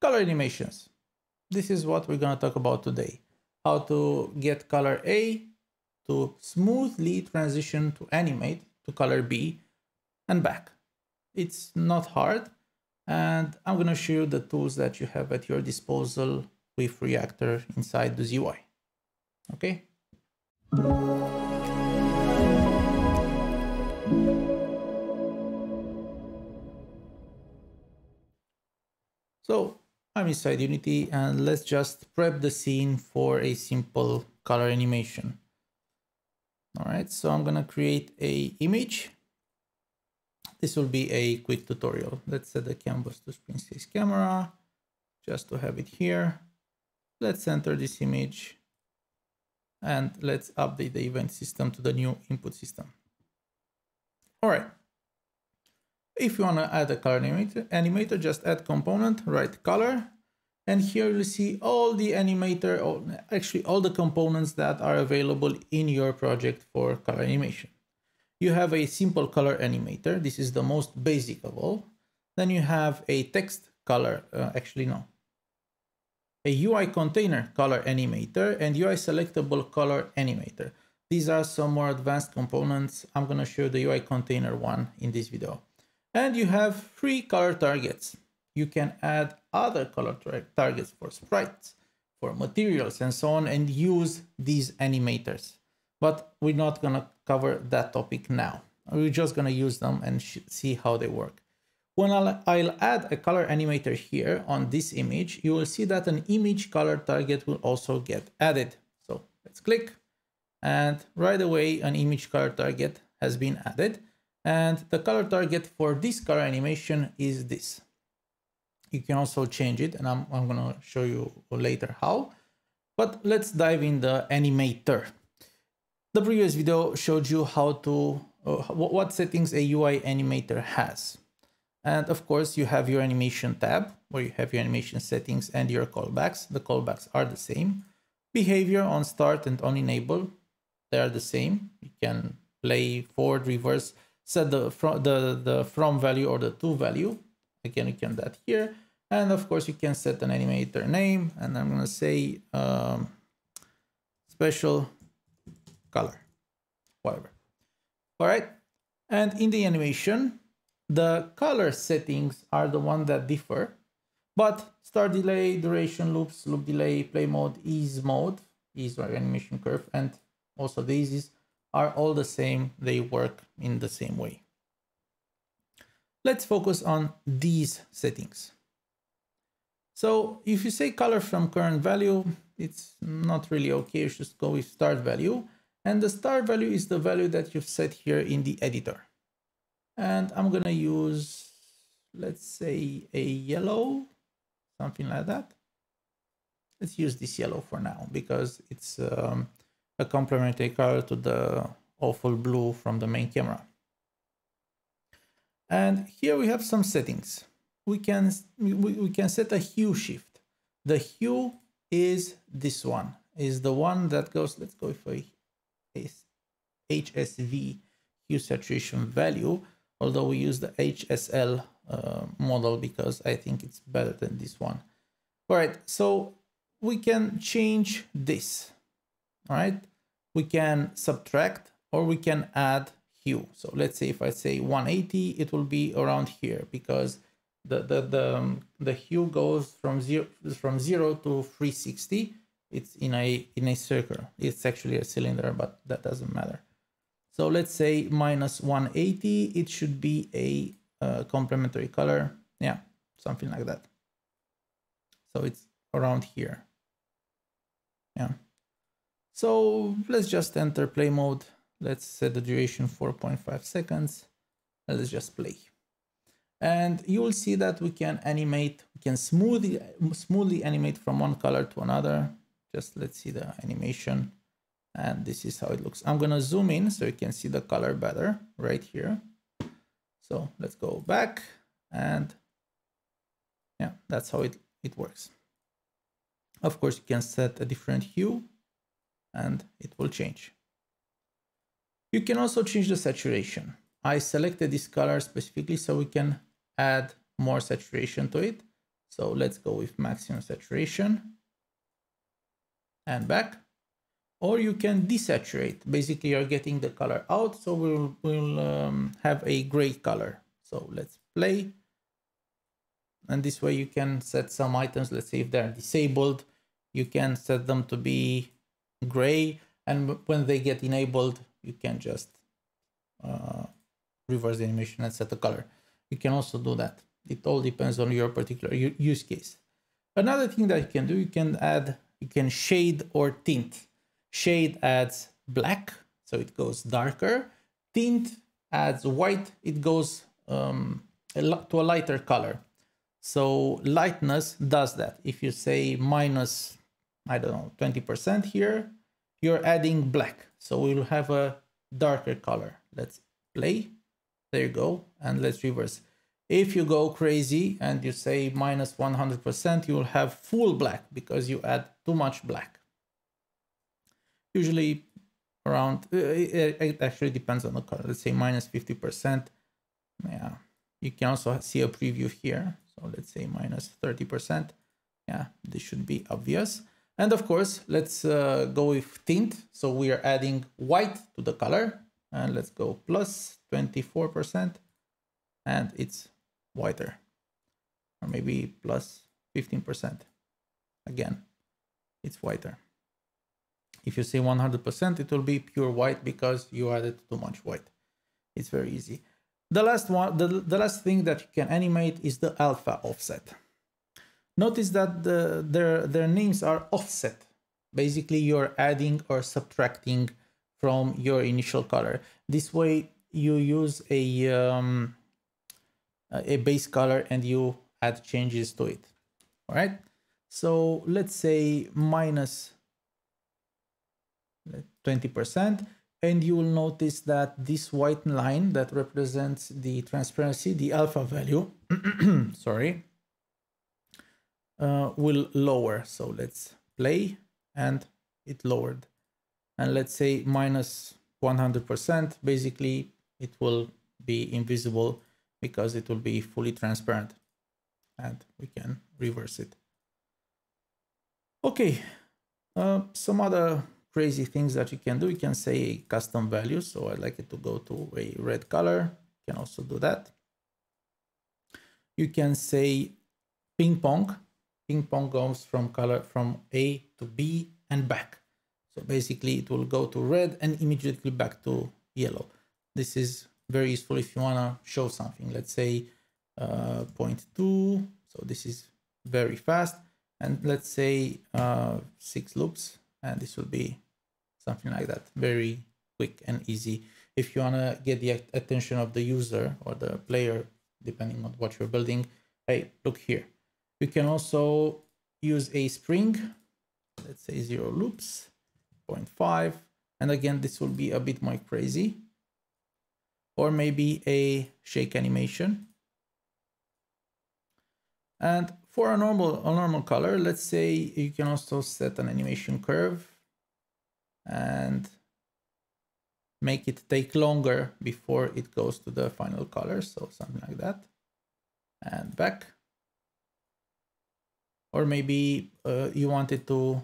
Color animations. This is what we're going to talk about today. How to get color A to smoothly transition to animate to color B and back. It's not hard and I'm going to show you the tools that you have at your disposal with Reactor inside the UI. Okay. So I'm inside Unity and let's just prep the scene for a simple color animation. All right, so I'm gonna create a image. This will be a quick tutorial. Let's set the canvas to screen space camera just to have it here. Let's enter this image and let's update the event system to the new input system. All right. If you want to add a color animator, animator, just add component, write color, and here you see all the animator, or actually all the components that are available in your project for color animation. You have a simple color animator. This is the most basic of all. Then you have a text color, uh, actually no, a UI container color animator and UI selectable color animator. These are some more advanced components. I'm going to show the UI container one in this video. And you have three color targets. You can add other color targets for sprites, for materials and so on and use these animators. But we're not to cover that topic now. We're just to use them and see how they work. When I'll, I'll, add a color animator here on this image, you will see that an image color target will also get added. So let's click and right away an image color target has been added. And the color target for this color animation is this. You can also change it and I'm, I'm going to show you later how. But let's dive in the animator. The previous video showed you how to, uh, what settings a UI animator has. And of course, you have your animation tab where you have your animation settings and your callbacks. The callbacks are the same. Behavior on start and on enable, they are the same. You can play forward, reverse, set the from, the, the from value or the to value. Again, you can that here. And of course, you can set an animator name. And I'm going to say um, special color, whatever. All right. And in the animation, the color settings are the one that differ, but start delay, duration loops, loop delay, play mode, ease mode, ease or animation curve, and also the eases are all the same. They work in the same way. Let's focus on these settings. So if you say color from current value, it's not really okay. You should go with start value. And the start value is the value that you've set here in the editor and I'm gonna use let's say a yellow something like that let's use this yellow for now because it's um, a complementary color to the awful blue from the main camera. And here we have some settings. We can we, we can set a hue shift. The hue is this one is the one that goes let's go for HSV hue saturation value although we use the HSL uh, model because I think it's better than this one. All right, so we can change this, right? We can subtract or we can add hue. So let's say if I say 180, it will be around here because the, the, the, um, the hue goes from zero, from zero to 360. It's in a, in a circle. It's actually a cylinder, but that doesn't matter. So let's say minus 180, it should be a uh, complementary color. Yeah, something like that. So it's around here. Yeah. So let's just enter play mode. Let's set the duration 4.5 seconds. Let's just play. And you will see that we can animate, we can smoothly, smoothly animate from one color to another. Just let's see the animation and this is how it looks. I'm gonna zoom in so you can see the color better right here. So let's go back and yeah, that's how it, it works. Of course, you can set a different hue and it will change. You can also change the saturation. I selected this color specifically so we can add more saturation to it. So let's go with maximum saturation and back. Or you can desaturate. Basically, you're getting the color out. So we'll, we'll um, have a gray color. So let's play. And this way you can set some items. Let's say if they're disabled, you can set them to be gray. And when they get enabled, you can just uh, reverse the animation and set the color. You can also do that. It all depends on your particular use case. Another thing that you can do, you can add, you can shade or tint. Shade adds black, so it goes darker. Tint adds white, it goes um, to a lighter color. So lightness does that. If you say minus, I don't know, 20% here, you're adding black. So we'll have a darker color. Let's play. There you go. And let's reverse. If you go crazy and you say minus 100%, you'll have full black because you add too much black. Usually around, uh, it actually depends on the color. Let's say minus 50%. Yeah, you can also see a preview here. So let's say minus 30%. Yeah, this should be obvious. And of course, let's uh, go with tint. So we are adding white to the color. And let's go plus 24%. And it's whiter. Or maybe plus 15%. Again, it's whiter. If you say 100%, it will be pure white because you added too much white. It's very easy. The last one, the, the last thing that you can animate is the alpha offset. Notice that the, their, their names are offset. Basically, you're adding or subtracting from your initial color. This way, you use a, um, a base color and you add changes to it. All right. So let's say minus 20%. And you will notice that this white line that represents the transparency, the alpha value, sorry, uh, will lower. So let's play and it lowered. And let's say minus 100%, basically it will be invisible because it will be fully transparent and we can reverse it. Okay, uh, some other crazy things that you can do. You can say custom value. So I like it to go to a red color. You can also do that. You can say ping pong ping pong goes from color from A to B and back. So basically it will go to red and immediately back to yellow. This is very useful if you want to show something. Let's say uh, 0.2. So this is very fast. And let's say uh, six loops. And this will be something like that. Very quick and easy. If you want to get the attention of the user or the player, depending on what you're building, hey, look here we can also use a spring, let's say zero loops, 0.5. And again, this will be a bit more crazy. Or maybe a shake animation. And for a normal, a normal color, let's say you can also set an animation curve and make it take longer before it goes to the final color. So something like that. And back or maybe uh, you wanted to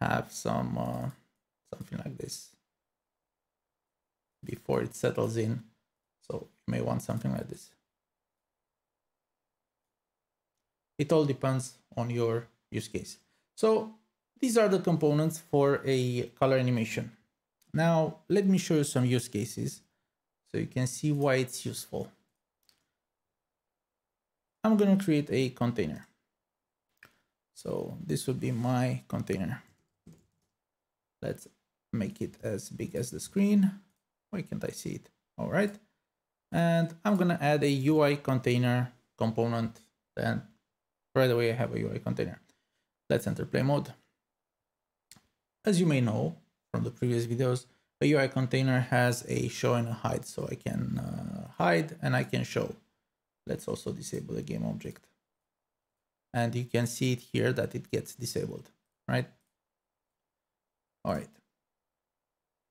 have some uh, something like this before it settles in. So you may want something like this. It all depends on your use case. So these are the components for a color animation. Now let me show you some use cases so you can see why it's useful. I'm going to create a container so this would be my container. Let's make it as big as the screen. Why can't I see it? All right. And I'm going to add a UI container component. Then right away I have a UI container. Let's enter play mode. As you may know from the previous videos, a UI container has a show and a hide. So I can uh, hide and I can show. Let's also disable the game object and you can see it here that it gets disabled, right? All right.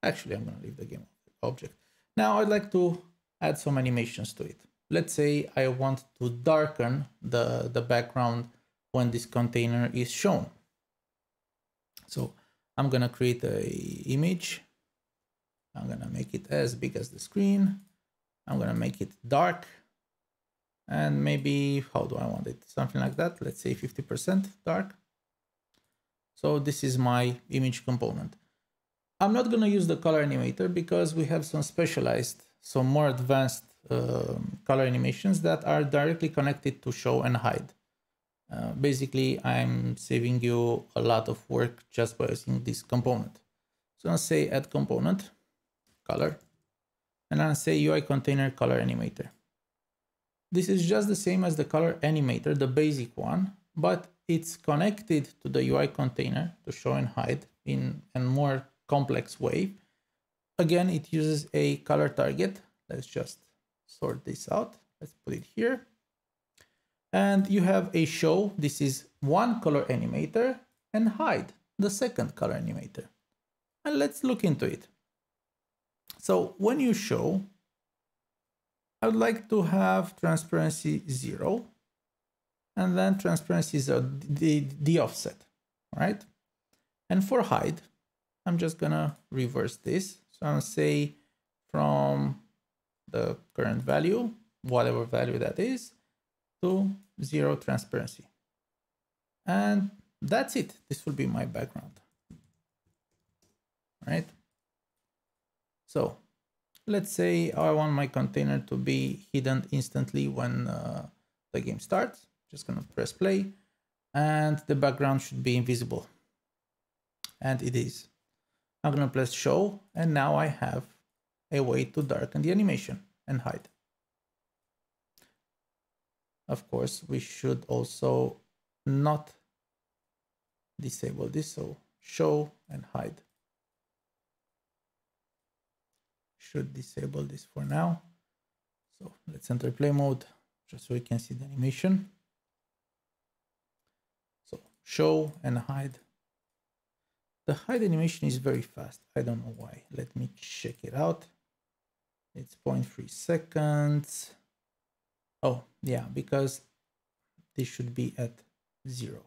Actually, I'm going to leave the game object. Now I'd like to add some animations to it. let's say I want to darken the, the background when this container is shown. So I'm gonna create a image. I'm gonna make it as big as the screen. I'm gonna make it dark and maybe, how do I want it? Something like that. Let's say 50% dark. So this is my image component. I'm not going to use the color animator because we have some specialized, some more advanced uh, color animations that are directly connected to show and hide. Uh, basically, I'm saving you a lot of work just by using this component. So I'll say add component, color, and I'll say UI container color animator. This is just the same as the color animator, the basic one, but it's connected to the UI container to show and hide in a more complex way. Again, it uses a color target. Let's just sort this out. Let's put it here. And you have a show. This is one color animator and hide the second color animator. And let's look into it. So when you show, I would like to have transparency zero and then transparency is the, the offset, right? And for hide, I'm just gonna reverse this. So I'm gonna say from the current value, whatever value that is, to zero transparency. And that's it. This will be my background. Right? So let's say I want my container to be hidden instantly when uh, the game starts. Just gonna press play and the background should be invisible. And it is. I'm gonna press show and now I have a way to darken the animation and hide. Of course, we should also not disable this, so show and hide. Should disable this for now. So let's enter play mode just so we can see the animation. So show and hide. The hide animation is very fast. I don't know why. Let me check it out. It's 0.3 seconds. Oh, yeah, because this should be at zero.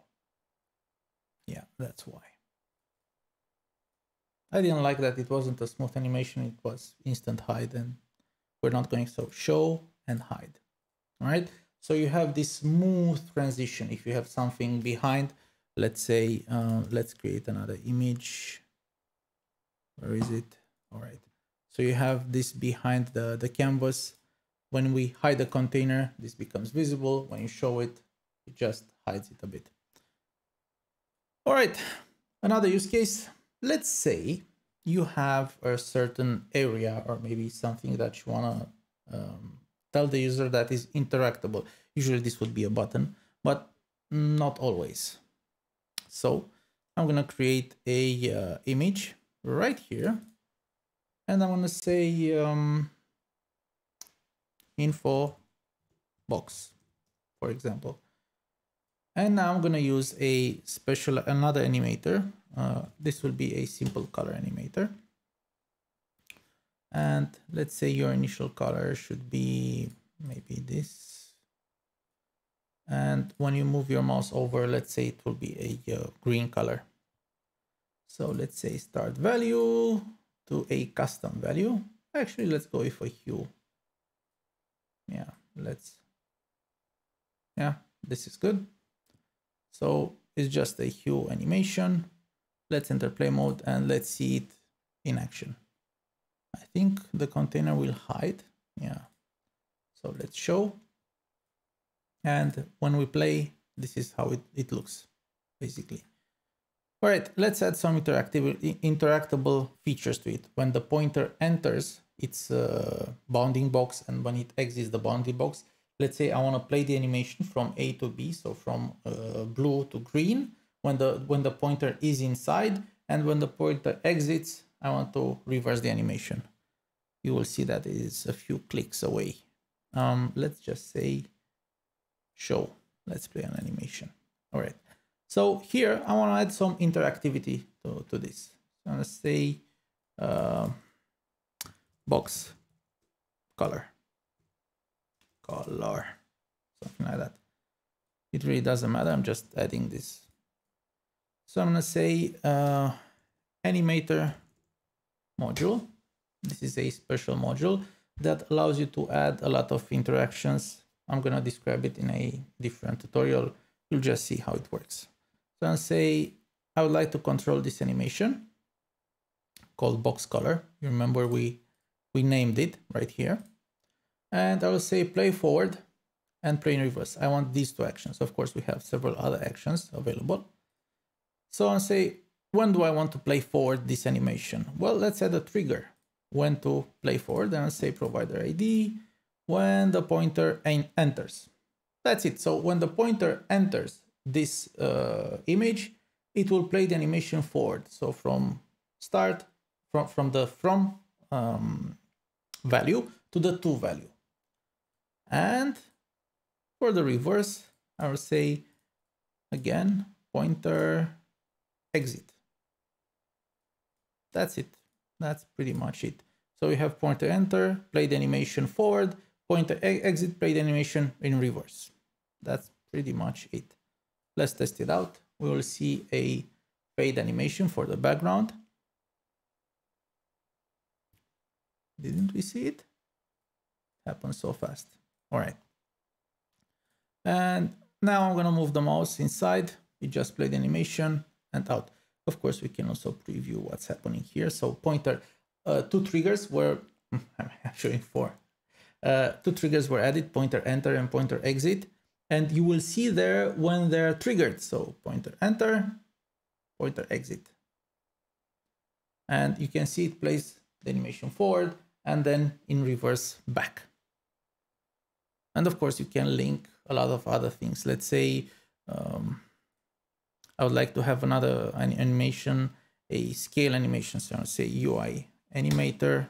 Yeah, that's why. I didn't like that it wasn't a smooth animation, it was instant hide and we're not going so show and hide. All right, so you have this smooth transition. If you have something behind, let's say, uh, let's create another image. Where is it? All right, so you have this behind the, the canvas. When we hide the container, this becomes visible. When you show it, it just hides it a bit. All right, another use case let's say you have a certain area or maybe something that you want to um, tell the user that is interactable. Usually this would be a button, but not always. So I'm going to create a uh, image right here. And I'm going to say um, info box, for example. And now I'm going to use a special, another animator uh, this will be a simple color animator. And let's say your initial color should be maybe this. And when you move your mouse over, let's say it will be a uh, green color. So let's say start value to a custom value. Actually, let's go with a hue. Yeah, let's, yeah, this is good. So it's just a hue animation. Let's enter play mode and let's see it in action. I think the container will hide. Yeah. So let's show. And when we play, this is how it, it looks, basically. All right, let's add some interactive, interactable features to it. When the pointer enters its uh, bounding box and when it exits the bounding box, let's say I want to play the animation from A to B, so from uh, blue to green, when the when the pointer is inside and when the pointer exits I want to reverse the animation. You will see that it is a few clicks away. Um, let's just say show. Let's play an animation. All right. So here I want to add some interactivity to, to this. I'm going to say uh, box color color, something like that. It really doesn't matter. I'm just adding this. So I'm going to say uh, animator module. This is a special module that allows you to add a lot of interactions. I'm going to describe it in a different tutorial. You'll just see how it works. So I'll say I would like to control this animation called box color. You remember we, we named it right here. And I will say play forward and play in reverse. I want these two actions. Of course, we have several other actions available. So I'll say, when do I want to play forward this animation? Well, let's add a trigger when to play forward and I'll say provider ID when the pointer enters. That's it. So when the pointer enters this uh, image, it will play the animation forward. So from start, from, from the from um, value to the to value. And for the reverse, I will say again, pointer exit. That's it. That's pretty much it. So we have pointer enter, play the animation forward, pointer exit, play the animation in reverse. That's pretty much it. Let's test it out. We will see a fade animation for the background. Didn't we see it? Happened so fast. All right. And now I'm going to move the mouse inside. We just play the animation and out. Of course, we can also preview what's happening here. So pointer, uh, two triggers were, I'm showing four. Uh, two triggers were added, pointer enter and pointer exit. And you will see there when they're triggered. So pointer enter, pointer exit. And you can see it plays the animation forward and then in reverse back. And of course, you can link a lot of other things. Let's say um, I would like to have another animation, a scale animation. So I'll say UI animator.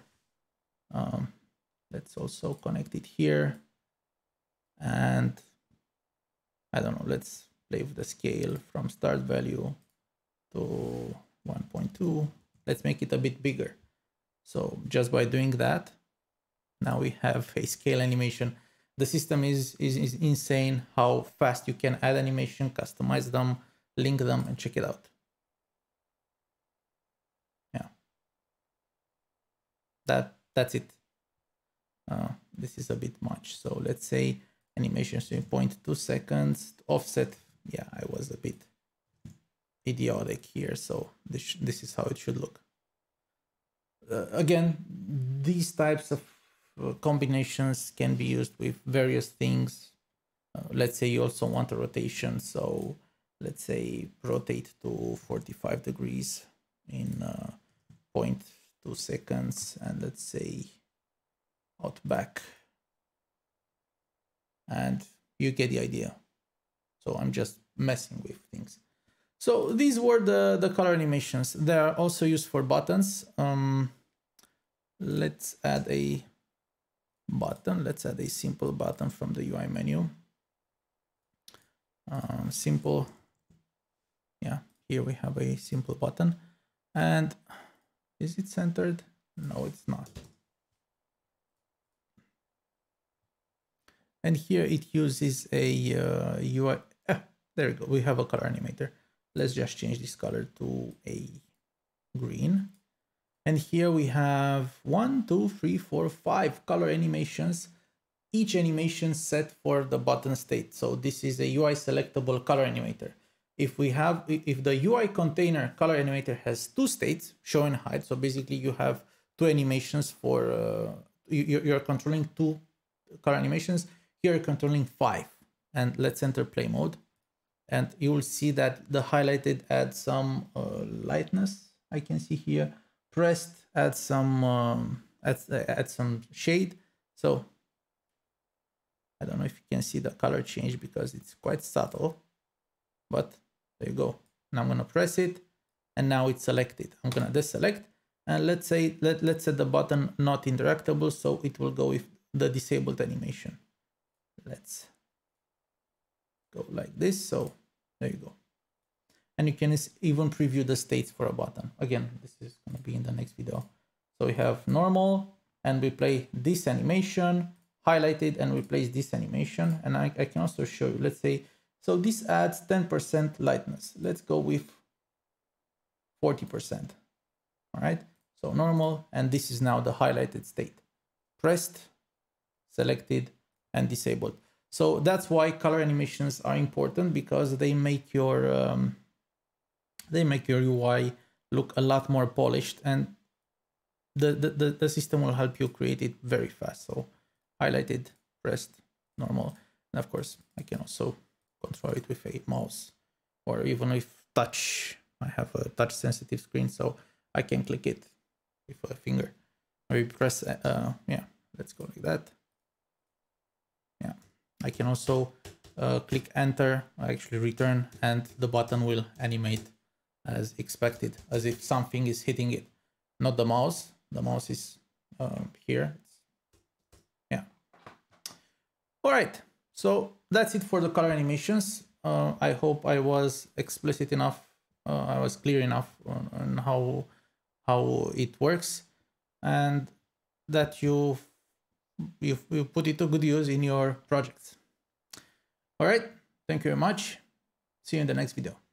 Um, let's also connect it here. And I don't know, let's play with the scale from start value to 1.2. Let's make it a bit bigger. So just by doing that, now we have a scale animation. The system is, is, is insane how fast you can add animation, customize them, link them and check it out. Yeah. That that's it. Uh, this is a bit much. So let's say animation 0.2 seconds offset. Yeah, I was a bit idiotic here. So this, this is how it should look uh, again, these types of combinations can be used with various things. Uh, let's say you also want a rotation, so let's say rotate to 45 degrees in uh, 0.2 seconds, and let's say out back, and you get the idea. So I'm just messing with things. So these were the, the color animations. They are also used for buttons. Um, let's add a button. Let's add a simple button from the UI menu. Um, simple. Yeah, here we have a simple button. And is it centered? No, it's not. And here it uses a uh, UI. Ah, there we go. We have a color animator. Let's just change this color to a green. And here we have one, two, three, four, five color animations, each animation set for the button state. So this is a UI selectable color animator. If we have, if the UI container color animator has two states, show and hide. So basically you have two animations for, uh, you're controlling two color animations. Here you're controlling five. And let's enter play mode and you will see that the highlighted adds some uh, lightness I can see here pressed add some um, add, some shade so I don't know if you can see the color change because it's quite subtle but there you go now I'm gonna press it and now it's selected I'm gonna deselect and let's say let, let's set the button not interactable so it will go with the disabled animation let's go like this. So there you go. And you can even preview the states for a button. Again, this is going to be in the next video. So we have normal and we play this animation, highlighted and replace this animation. And I, I can also show you, let's say, so this adds 10% lightness. Let's go with 40%. All right, so normal, and this is now the highlighted state. Pressed, selected, and disabled. So that's why color animations are important because they make your um, they make your UI look a lot more polished and the, the, the, system will help you create it very fast. So highlighted, pressed, normal. And of course, I can also control it with a mouse or even with touch. I have a touch sensitive screen, so I can click it with a finger. Maybe press, uh, yeah, let's go like that. Yeah, I can also uh, click enter, actually return, and the button will animate as expected, as if something is hitting it, not the mouse. The mouse is um, here. Yeah. All right. So that's it for the color animations. Uh, I hope I was explicit enough. Uh, I was clear enough on, on, how how it works, and that you you you put it to good use in your projects. All right. Thank you very much. See you in the next video.